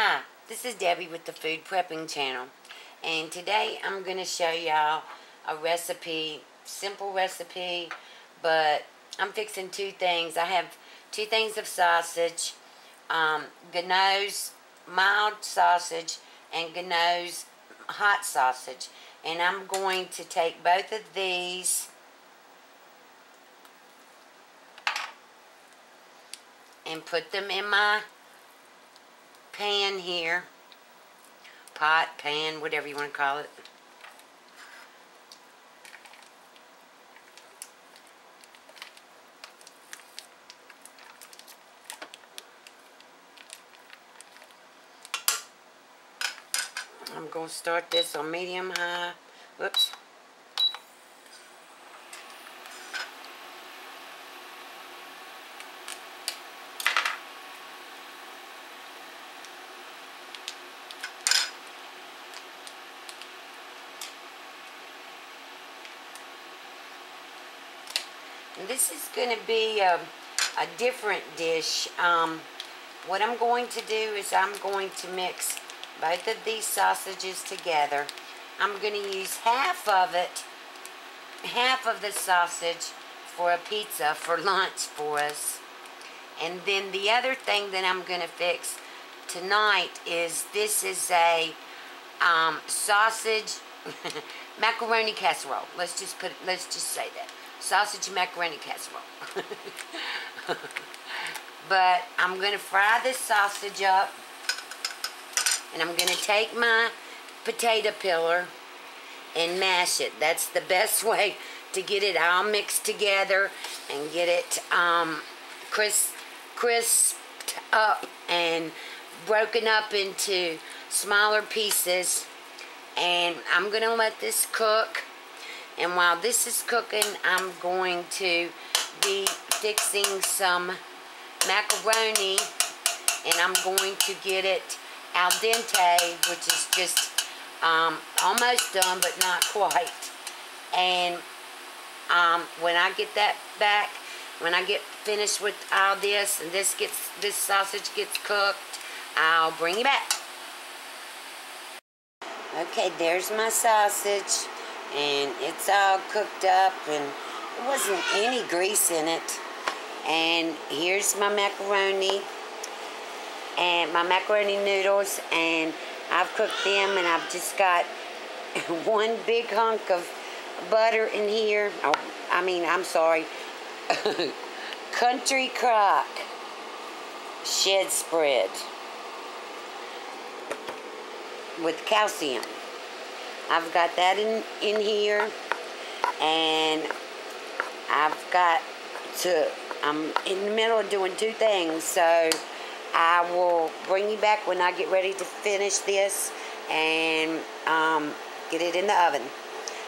Hi, this is Debbie with the Food Prepping Channel. And today I'm going to show y'all a recipe, simple recipe, but I'm fixing two things. I have two things of sausage, um, mild sausage and Gunnoe's hot sausage. And I'm going to take both of these and put them in my pan here. Pot, pan, whatever you want to call it. I'm going to start this on medium high. Whoops. This is going to be a, a different dish. Um, what I'm going to do is I'm going to mix both of these sausages together. I'm going to use half of it, half of the sausage for a pizza for lunch for us. And then the other thing that I'm going to fix tonight is this is a um, sausage macaroni casserole. Let's just put let's just say that sausage macaroni casserole. but I'm going to fry this sausage up. And I'm going to take my potato peeler and mash it. That's the best way to get it all mixed together and get it um, crisp, crisped up and broken up into smaller pieces. And I'm going to let this cook and while this is cooking, I'm going to be fixing some macaroni. And I'm going to get it al dente, which is just um, almost done, but not quite. And um, when I get that back, when I get finished with all this, and this gets this sausage gets cooked, I'll bring you back. Okay, there's my sausage and it's all cooked up and there wasn't any grease in it. And here's my macaroni and my macaroni noodles and I've cooked them and I've just got one big hunk of butter in here. Oh I mean I'm sorry. Country Crock Shedd's Spread with calcium I've got that in, in here. And I've got to, I'm in the middle of doing two things. So I will bring you back when I get ready to finish this and um, get it in the oven.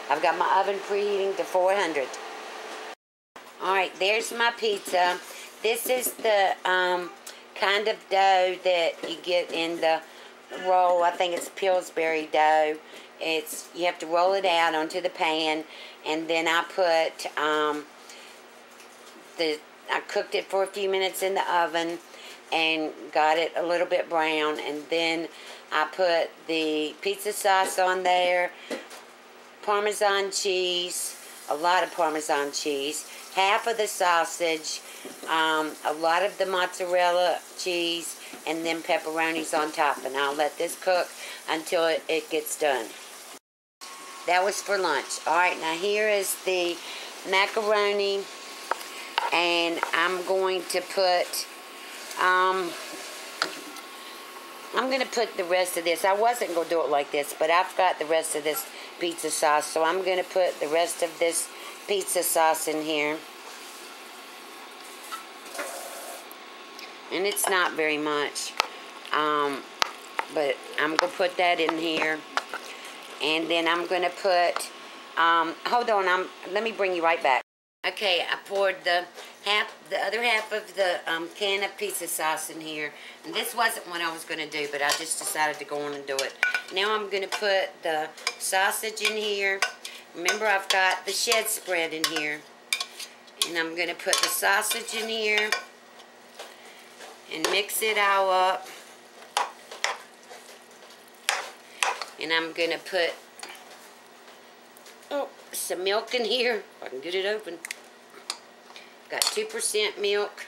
I've got my oven preheating to 400. Alright, there's my pizza. This is the um, kind of dough that you get in the roll. I think it's Pillsbury dough. It's you have to roll it out onto the pan, and then I put um, the I cooked it for a few minutes in the oven, and got it a little bit brown, and then I put the pizza sauce on there, Parmesan cheese, a lot of Parmesan cheese, half of the sausage, um, a lot of the mozzarella cheese, and then pepperonis on top. And I'll let this cook until it, it gets done. That was for lunch. All right, now here is the macaroni. And I'm going to put, um, I'm going to put the rest of this. I wasn't going to do it like this, but I've got the rest of this pizza sauce. So I'm going to put the rest of this pizza sauce in here. And it's not very much. Um, but I'm going to put that in here. And then I'm going to put, um, hold on, I'm, let me bring you right back. Okay, I poured the half, the other half of the um, can of pizza sauce in here. And this wasn't what I was going to do, but I just decided to go on and do it. Now I'm going to put the sausage in here. Remember, I've got the Shedd's Spread in here. And I'm going to put the sausage in here and mix it all up. And I'm going to put oh, some milk in here. If I can get it open. Got 2% milk.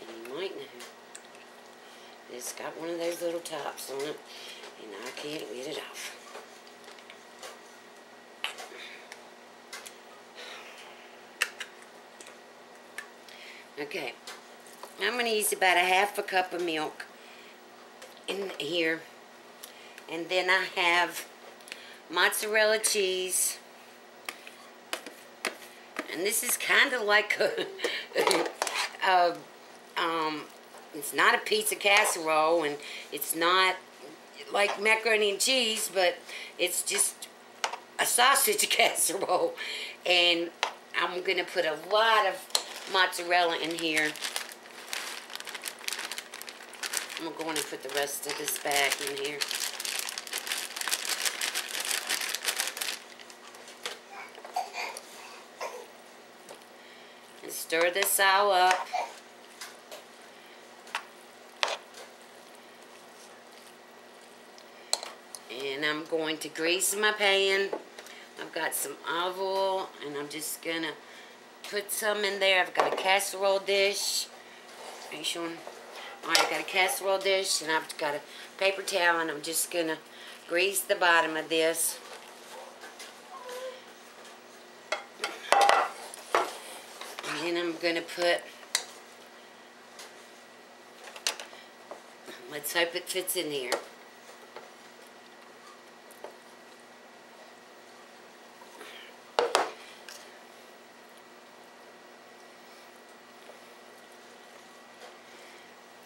And you might know it's got one of those little tops on it. And I can't get it off. Okay. I'm going to use about a half a cup of milk in here. And then I have mozzarella cheese. And this is kind of like a, a, um, it's not a pizza casserole and it's not like macaroni and cheese, but it's just a sausage casserole. And I'm going to put a lot of mozzarella in here. I'm going to go ahead and put the rest of this back in here. Stir this all up. And I'm going to grease my pan. I've got some olive oil and I'm just to put some in there. I've got a casserole dish. Are you showing? Alright, I've got a casserole dish and I've got a paper towel and I'm just to grease the bottom of this. And I'm going to put, let's hope it fits in here.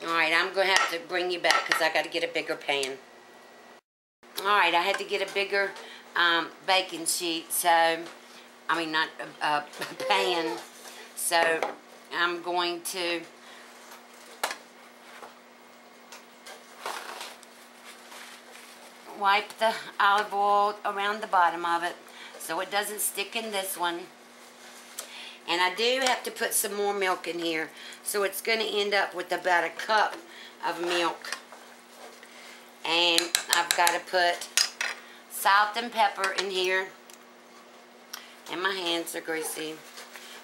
Alright, I'm going to have to bring you back because I got to get a bigger pan. Alright, I had to get a bigger um, baking sheet, so, I mean, not a, a pan. So, I'm going to wipe the olive oil around the bottom of it so it doesn't stick in this one. And I do have to put some more milk in here. So it's going to end up with about a cup of milk. And I've got to put salt and pepper in here. And my hands are greasy.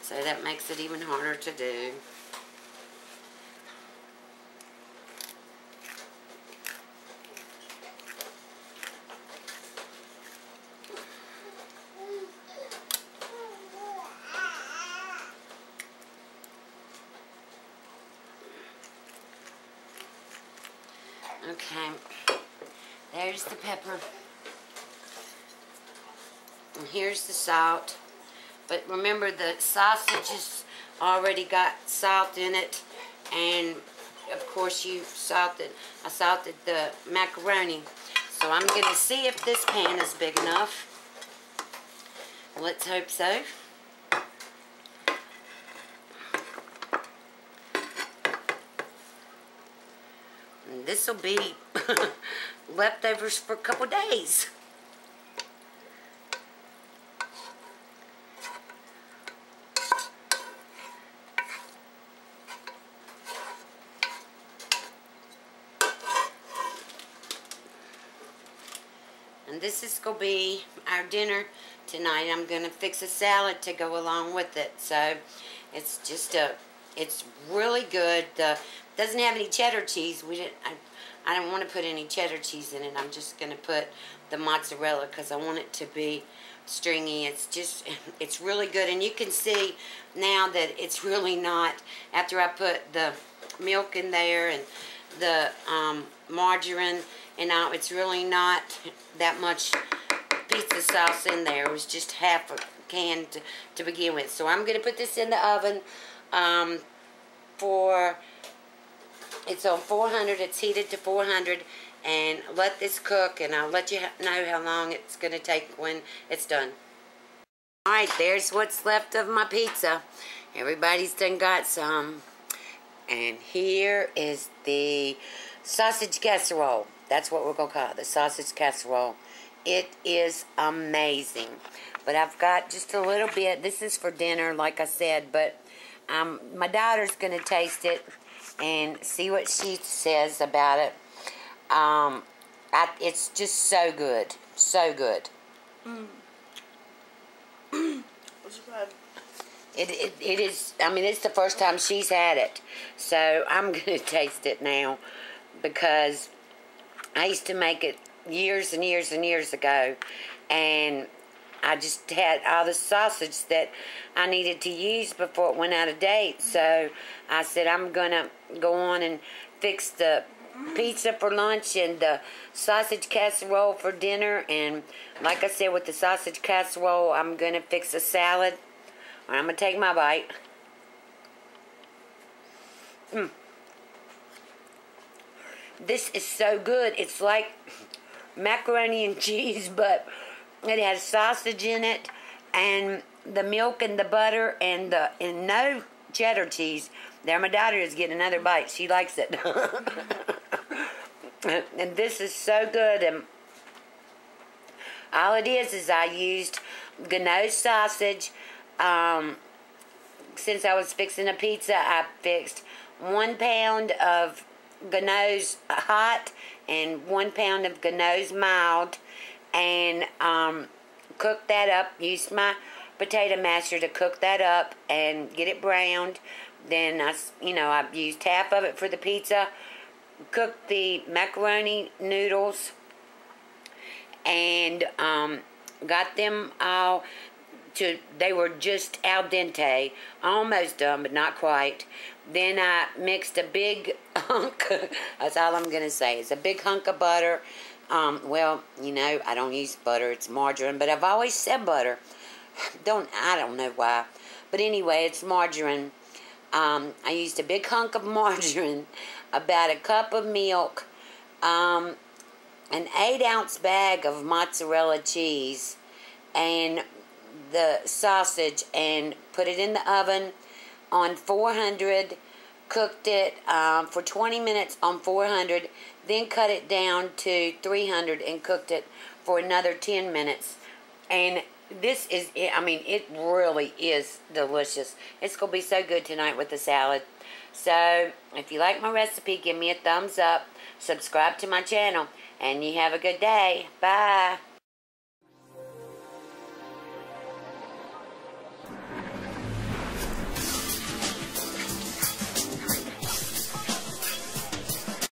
So that makes it even harder to do. Okay, there's the pepper. And here's the salt. But remember the sausage has already got salt in it. And of course you salted, I salted the macaroni. So I'm going to see if this pan is big enough. Let's hope so. this will be leftovers for a couple days. And this is going to be our dinner tonight. I'm going to fix a salad to go along with it. So it's just a, it's really good. The doesn't have any cheddar cheese. We didn't. I, I don't want to put any cheddar cheese in it. I'm just going to put the mozzarella because I want it to be stringy. It's just, it's really good. And you can see now that it's really not, after I put the milk in there and the um, margarine and now it's really not that much pizza sauce in there. It was just half a can to, to begin with. So I'm going to put this in the oven um, for it's on 400. It's heated to 400. And let this cook, and I'll let you know how long it's going to take when it's done. Alright, there's what's left of my pizza. Everybody's done got some. And here is the sausage casserole. That's what we're going to call it, the sausage casserole. It is amazing. But I've got just a little bit. This is for dinner, like I said. But um, my daughter's going to taste it and see what she says about it. Um, I, it's just so good. So good. Good? It, it, it is, I mean, it's the first time she's had it. So I'm going to taste it now because I used to make it years and years and years ago. And I just had all the sausage that I needed to use before it went out of date. So I said, I'm going to go on and fix the pizza for lunch and the sausage casserole for dinner. And like I said, with the sausage casserole, I'm going to fix a salad. I'm going to take my bite. Mm. This is so good. It's like macaroni and cheese, but it has sausage in it and the milk and the butter and the and no cheddar cheese. There, my daughter is getting another bite. She likes it. and this is so good. And all it is is I used Gunnoe sausage. Um, since I was fixing a pizza, I fixed one pound of Gunnoe's hot and one pound of Gunnoe's mild and um, cooked that up. Use my potato masher to cook that up and get it browned. Then I, you know, I used half of it for the pizza. Cooked the macaroni noodles and um, got them all to. They were just al dente, almost done, but not quite. Then I mixed a big hunk. that's all I'm gonna say. It's a big hunk of butter. Um, well, you know, I don't use butter. It's margarine, but I've always said butter. Don't I don't know why, but anyway, it's margarine. Um, I used a big hunk of margarine, about a cup of milk, um, an eight ounce bag of mozzarella cheese, and the sausage, and put it in the oven on 400. Cooked it um, for 20 minutes on 400, then cut it down to 300 and cooked it for another 10 minutes. And this is, it. I mean, it really is delicious. It's going to be so good tonight with the salad. So, if you like my recipe, give me a thumbs up, subscribe to my channel, and you have a good day. Bye.